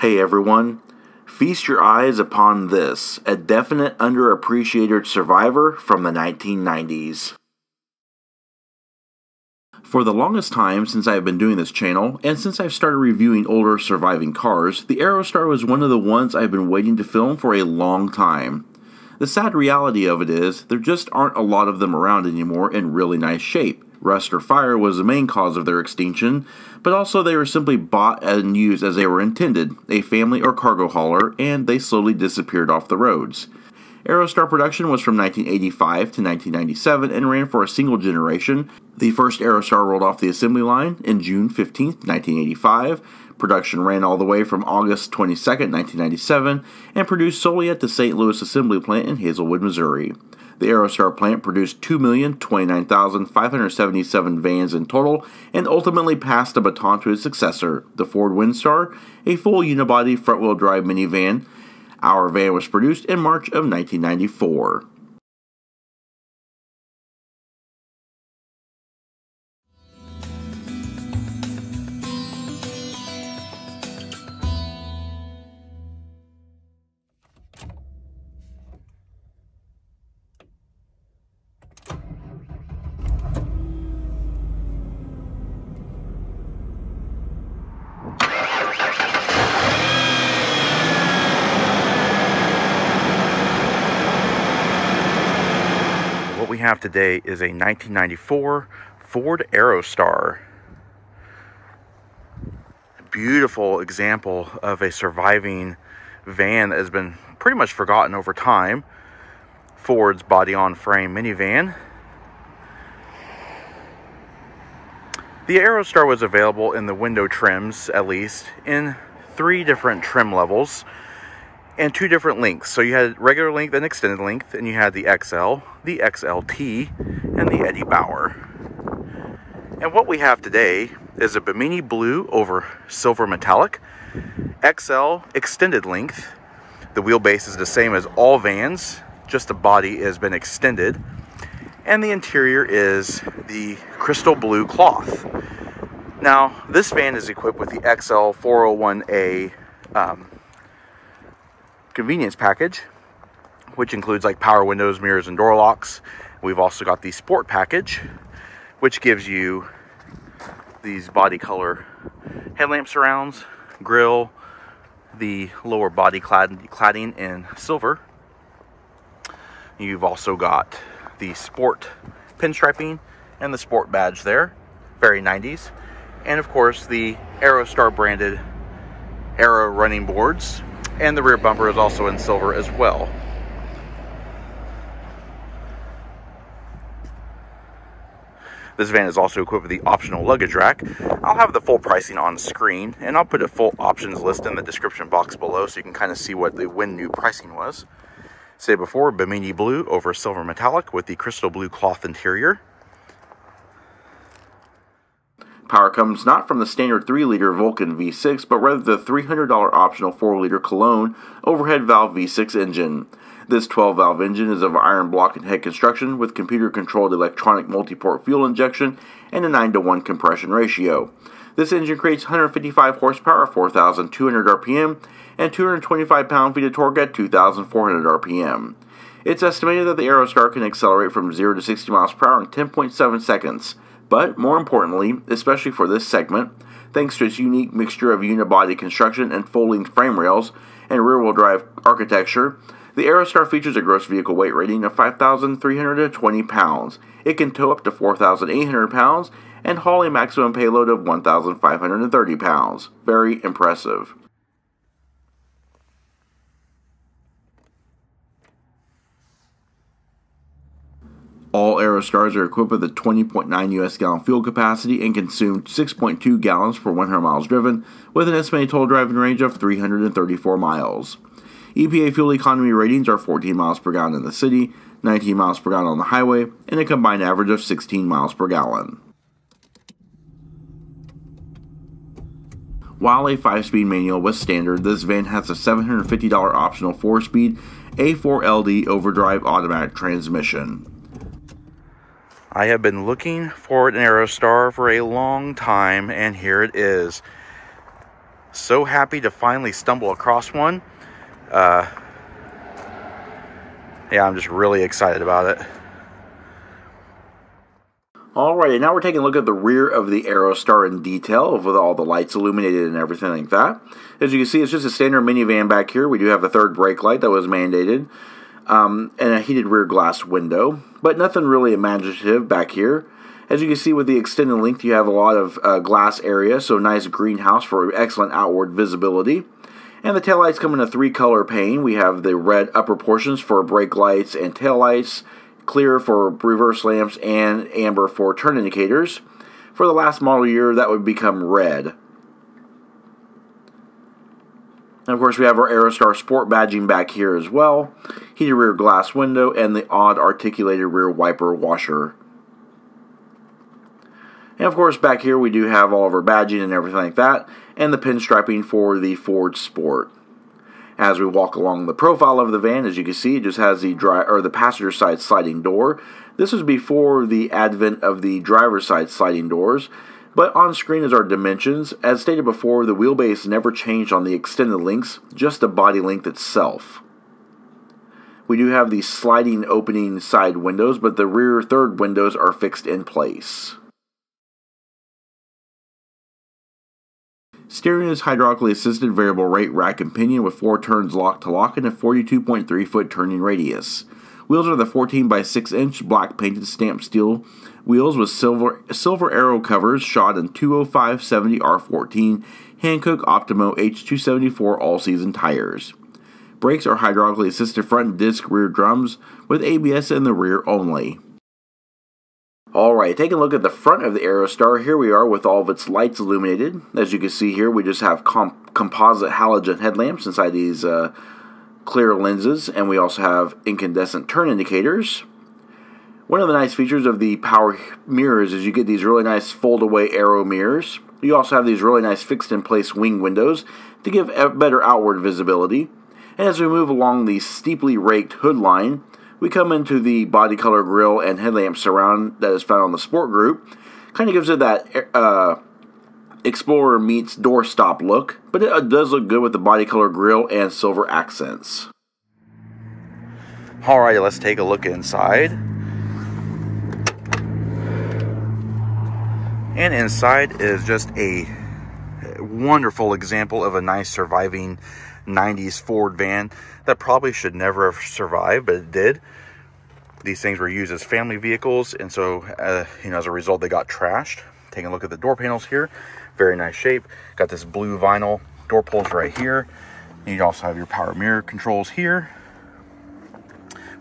Hey everyone, feast your eyes upon this a definite underappreciated survivor from the 1990s. For the longest time since I have been doing this channel, and since I've started reviewing older surviving cars, the Aerostar was one of the ones I've been waiting to film for a long time. The sad reality of it is, there just aren't a lot of them around anymore in really nice shape. Rust or fire was the main cause of their extinction, but also they were simply bought and used as they were intended, a family or cargo hauler, and they slowly disappeared off the roads. Aerostar production was from 1985 to 1997 and ran for a single generation. The first Aerostar rolled off the assembly line in June 15, 1985. Production ran all the way from August 22, 1997, and produced solely at the St. Louis Assembly Plant in Hazelwood, Missouri. The Aerostar plant produced 2,029,577 vans in total and ultimately passed the baton to its successor, the Ford Windstar, a full unibody front wheel drive minivan. Our van was produced in March of 1994. Today is a 1994 Ford Aerostar. Beautiful example of a surviving van that has been pretty much forgotten over time. Ford's body on frame minivan. The Aerostar was available in the window trims, at least, in three different trim levels and two different lengths. So you had regular length and extended length, and you had the XL, the XLT, and the Eddie Bauer. And what we have today is a Bimini blue over silver metallic, XL extended length. The wheelbase is the same as all vans, just the body has been extended. And the interior is the crystal blue cloth. Now, this van is equipped with the XL 401A um, convenience package, which includes like power windows, mirrors, and door locks. We've also got the sport package, which gives you these body color headlamp surrounds, grill, the lower body clad, cladding in silver. You've also got the sport pinstriping and the sport badge there, very 90s. And of course, the Aerostar branded Aero running boards and the rear bumper is also in silver as well. This van is also equipped with the optional luggage rack. I'll have the full pricing on screen, and I'll put a full options list in the description box below so you can kind of see what the when new pricing was. Say before, Bimini blue over silver metallic with the crystal blue cloth interior. Power comes not from the standard 3 liter Vulcan V6, but rather the $300 optional 4 liter Cologne overhead valve V6 engine. This 12 valve engine is of iron block and head construction with computer controlled electronic multi port fuel injection and a 9 to 1 compression ratio. This engine creates 155 horsepower, 4,200 RPM, and 225 pound feet of torque at 2,400 RPM. It's estimated that the Aerostar can accelerate from 0 to 60 miles per hour in 10.7 seconds. But more importantly, especially for this segment, thanks to its unique mixture of unibody construction and folding frame rails and rear wheel drive architecture, the Aerostar features a gross vehicle weight rating of 5,320 pounds. It can tow up to 4,800 pounds and haul a maximum payload of 1,530 pounds. Very impressive. All Aerostars are equipped with a 20.9 US gallon fuel capacity and consume 6.2 gallons per 100 miles driven, with an estimated total driving range of 334 miles. EPA fuel economy ratings are 14 miles per gallon in the city, 19 miles per gallon on the highway, and a combined average of 16 miles per gallon. While a 5 speed manual was standard, this van has a $750 optional 4 speed A4LD overdrive automatic transmission. I have been looking for an Aerostar for a long time, and here it is. So happy to finally stumble across one. Uh, yeah, I'm just really excited about it. Alrighty, now we're taking a look at the rear of the Aerostar in detail with all the lights illuminated and everything like that. As you can see, it's just a standard minivan back here. We do have a third brake light that was mandated um, and a heated rear glass window, but nothing really imaginative back here. As you can see with the extended length, you have a lot of uh, glass area, so nice greenhouse for excellent outward visibility. And the taillights come in a three color pane. We have the red upper portions for brake lights and taillights, clear for reverse lamps, and amber for turn indicators. For the last model year, that would become red. And of course, we have our Aerostar Sport badging back here as well, heated rear glass window, and the odd articulated rear wiper washer. And of course, back here we do have all of our badging and everything like that, and the pinstriping for the Ford Sport as we walk along the profile of the van. As you can see, it just has the dry or the passenger side sliding door. This was before the advent of the driver's side sliding doors. But on screen is our dimensions. As stated before, the wheelbase never changed on the extended links, just the body length itself. We do have the sliding opening side windows, but the rear third windows are fixed in place. Steering is hydraulically assisted variable rate rack and pinion with 4 turns lock to lock and a 42.3 foot turning radius. Wheels are the 14 by 6 inch black painted stamped steel wheels with silver silver aero covers shot in 205/70 R14 Hankook Optimo H274 all season tires. Brakes are hydraulically assisted front disc rear drums with ABS in the rear only. Alright, taking a look at the front of the Aerostar, here we are with all of its lights illuminated. As you can see here, we just have comp composite halogen headlamps inside these uh, clear lenses, and we also have incandescent turn indicators. One of the nice features of the power mirrors is you get these really nice fold-away aero mirrors. You also have these really nice fixed-in-place wing windows to give better outward visibility. And as we move along the steeply raked hood line, we come into the body color grille and headlamp surround that is found on the Sport Group. Kind of gives it that uh, Explorer meets doorstop look, but it does look good with the body color grille and silver accents. Alrighty, let's take a look inside. And inside is just a wonderful example of a nice surviving 90s Ford van that probably should never have survived, but it did. These things were used as family vehicles, and so, uh, you know, as a result, they got trashed. Taking a look at the door panels here, very nice shape. Got this blue vinyl door pulls right here. You also have your power mirror controls here.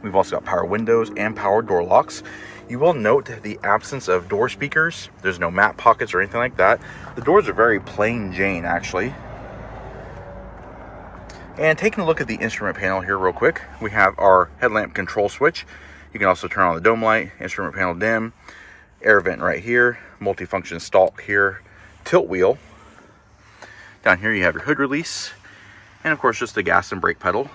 We've also got power windows and power door locks. You will note the absence of door speakers. There's no map pockets or anything like that. The doors are very plain Jane, actually. And taking a look at the instrument panel here real quick, we have our headlamp control switch. You can also turn on the dome light, instrument panel dim, air vent right here, multifunction stalk here, tilt wheel. Down here you have your hood release, and of course just the gas and brake pedal.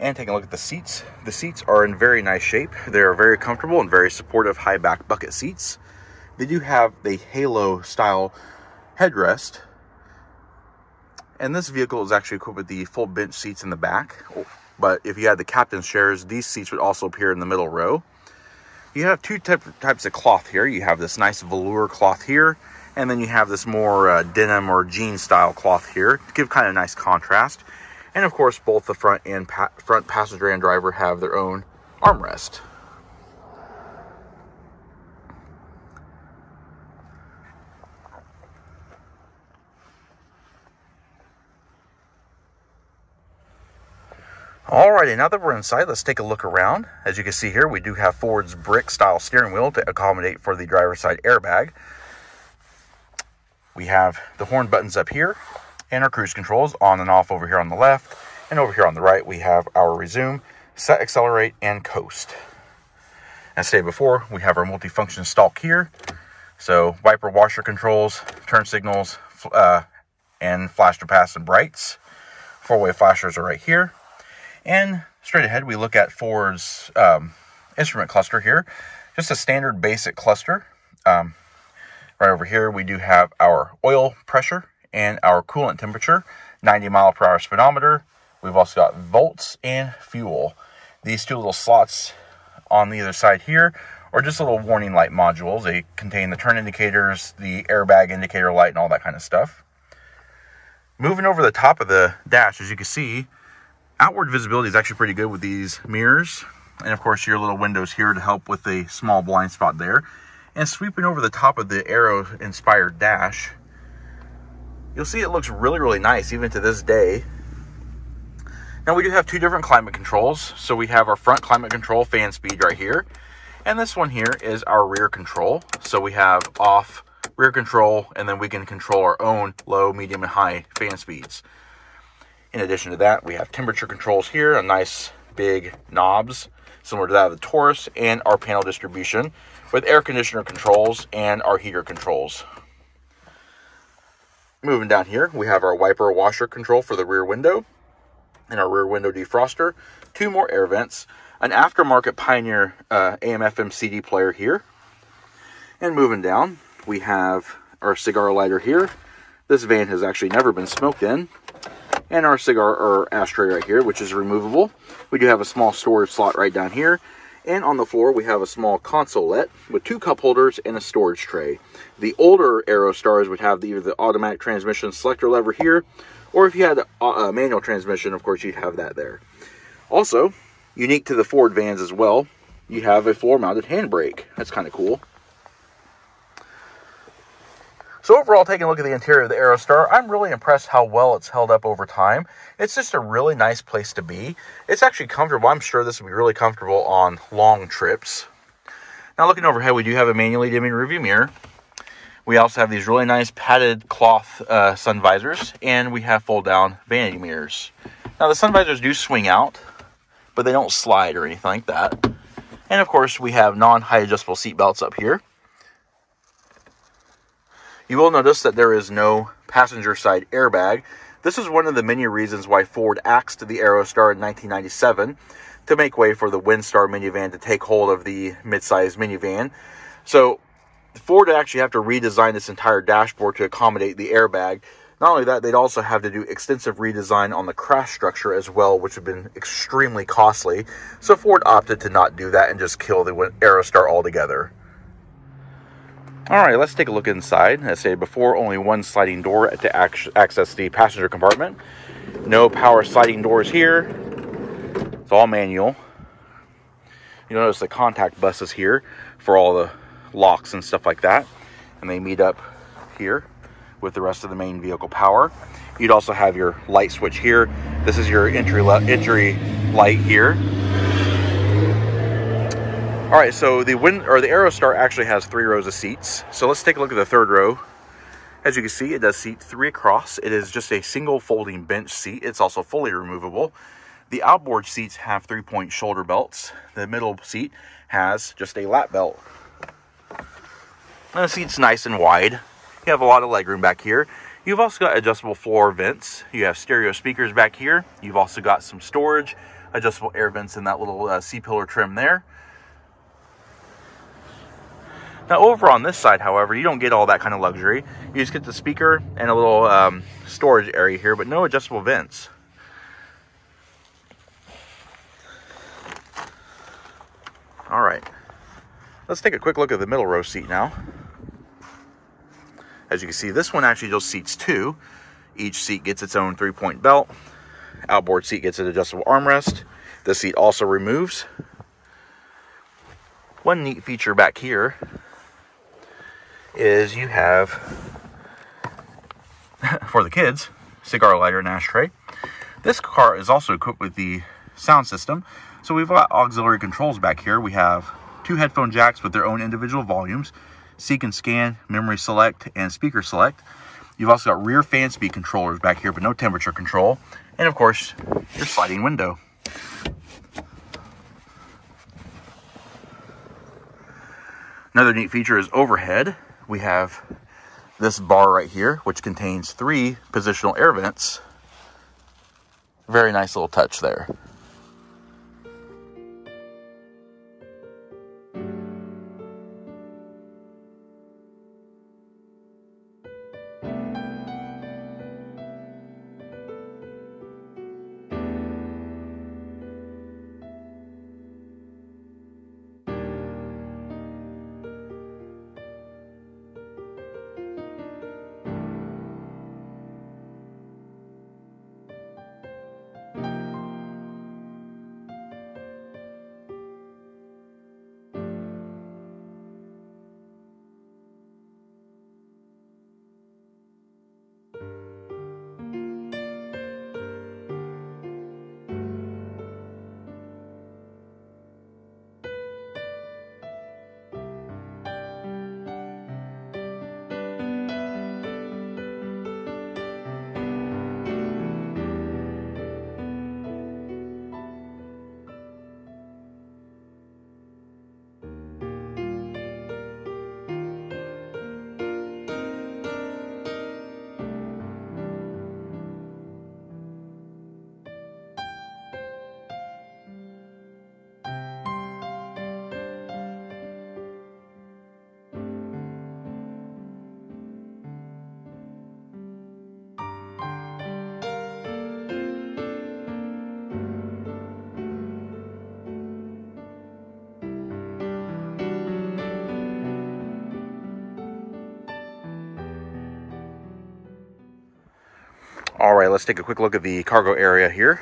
And taking a look at the seats. The seats are in very nice shape. They are very comfortable and very supportive high back bucket seats. They do have the Halo style headrest and this vehicle is actually equipped with the full bench seats in the back. But if you had the captain's chairs, these seats would also appear in the middle row. You have two type, types of cloth here. You have this nice velour cloth here, and then you have this more uh, denim or jean style cloth here to give kind of nice contrast. And of course, both the front and pa front passenger and driver have their own armrest. Alrighty, now that we're inside, let's take a look around. As you can see here, we do have Ford's brick style steering wheel to accommodate for the driver's side airbag. We have the horn buttons up here and our cruise controls on and off over here on the left. And over here on the right, we have our resume, set, accelerate, and coast. As stated before, we have our multifunction stalk here. So wiper washer controls, turn signals, uh, and flash to pass and brights. Four-way flashers are right here. And straight ahead, we look at Ford's um, instrument cluster here. Just a standard basic cluster. Um, Right over here, we do have our oil pressure and our coolant temperature, 90 mile per hour speedometer. We've also got volts and fuel. These two little slots on the other side here are just little warning light modules. They contain the turn indicators, the airbag indicator light, and all that kind of stuff. Moving over the top of the dash, as you can see, outward visibility is actually pretty good with these mirrors. And of course, your little windows here to help with a small blind spot there. And sweeping over the top of the Aero inspired dash, you'll see it looks really, really nice even to this day. Now we do have two different climate controls. So we have our front climate control fan speed right here. And this one here is our rear control. So we have off, rear control, and then we can control our own low, medium, and high fan speeds. In addition to that, we have temperature controls here, a nice big knobs, similar to that of the Taurus, and our panel distribution with air conditioner controls and our heater controls. Moving down here, we have our wiper washer control for the rear window and our rear window defroster, two more air vents, an aftermarket Pioneer uh, AM FM CD player here. And moving down, we have our cigar lighter here. This van has actually never been smoked in. And our cigar or ashtray right here, which is removable. We do have a small storage slot right down here. And on the floor, we have a small consolette with two cup holders and a storage tray. The older Aerostars would have either the automatic transmission selector lever here, or if you had a, a uh, uh, manual transmission, of course, you'd have that there. Also, unique to the Ford vans as well, you have a floor-mounted handbrake. That's kind of cool. So overall, taking a look at the interior of the Aerostar, I'm really impressed how well it's held up over time. It's just a really nice place to be. It's actually comfortable. I'm sure this will be really comfortable on long trips. Now looking overhead, we do have a manually dimming rearview mirror. We also have these really nice padded cloth uh, sun visors, and we have fold down vanity mirrors. Now the sun visors do swing out, but they don't slide or anything like that. And of course, we have non-height adjustable seat belts up here. You will notice that there is no passenger side airbag. This is one of the many reasons why Ford axed the Aerostar in 1997 to make way for the Windstar minivan to take hold of the midsize minivan. So Ford actually have to redesign this entire dashboard to accommodate the airbag. Not only that, they'd also have to do extensive redesign on the crash structure as well, which would have been extremely costly. So Ford opted to not do that and just kill the Aerostar altogether. All right, let's take a look inside. As I said before, only one sliding door to access the passenger compartment. No power sliding doors here. It's all manual. You'll notice the contact buses here for all the locks and stuff like that. And they meet up here with the rest of the main vehicle power. You'd also have your light switch here. This is your entry entry light here. All right, so the wind or the Aerostar actually has three rows of seats. So let's take a look at the third row. As you can see, it does seat three across. It is just a single folding bench seat. It's also fully removable. The outboard seats have three-point shoulder belts. The middle seat has just a lap belt. And the seat's nice and wide. You have a lot of legroom back here. You've also got adjustable floor vents. You have stereo speakers back here. You've also got some storage, adjustable air vents in that little uh, C-pillar trim there. Now over on this side, however, you don't get all that kind of luxury. You just get the speaker and a little um, storage area here, but no adjustable vents. All right, let's take a quick look at the middle row seat now. As you can see, this one actually just seats two. Each seat gets its own three-point belt. Outboard seat gets an adjustable armrest. This seat also removes. One neat feature back here is you have, for the kids, cigar lighter and ashtray. This car is also equipped with the sound system. So we've got auxiliary controls back here. We have two headphone jacks with their own individual volumes, seek and scan, memory select, and speaker select. You've also got rear fan speed controllers back here, but no temperature control. And of course, your sliding window. Another neat feature is overhead we have this bar right here, which contains three positional air vents. Very nice little touch there. All right, let's take a quick look at the cargo area here.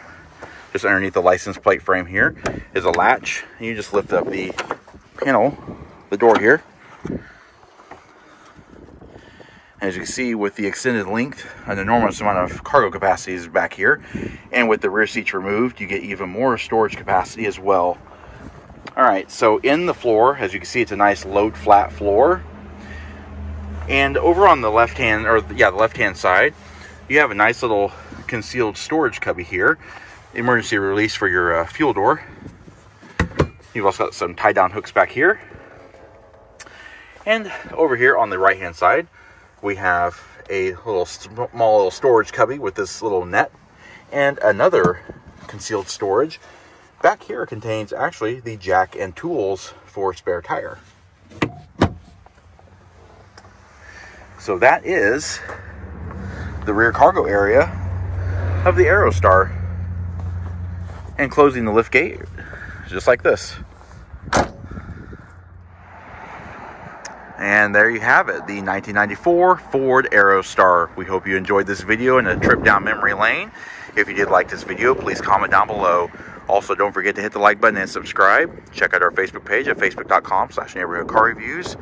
Just underneath the license plate frame here is a latch. You just lift up the panel, the door here. As you can see, with the extended length, an enormous amount of cargo capacity is back here. And with the rear seats removed, you get even more storage capacity as well. All right, so in the floor, as you can see, it's a nice load flat floor. And over on the left hand, or yeah, the left hand side, you have a nice little concealed storage cubby here. Emergency release for your uh, fuel door. You've also got some tie down hooks back here. And over here on the right hand side, we have a little small little storage cubby with this little net and another concealed storage. Back here contains actually the jack and tools for spare tire. So that is the rear cargo area of the Aerostar. And closing the lift gate just like this. And there you have it, the 1994 Ford Aerostar. We hope you enjoyed this video and a trip down memory lane. If you did like this video, please comment down below. Also, don't forget to hit the like button and subscribe. Check out our Facebook page at facebook.com slash neighborhood car reviews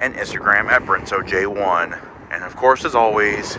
and Instagram at BrentSoJ1. And of course, as always,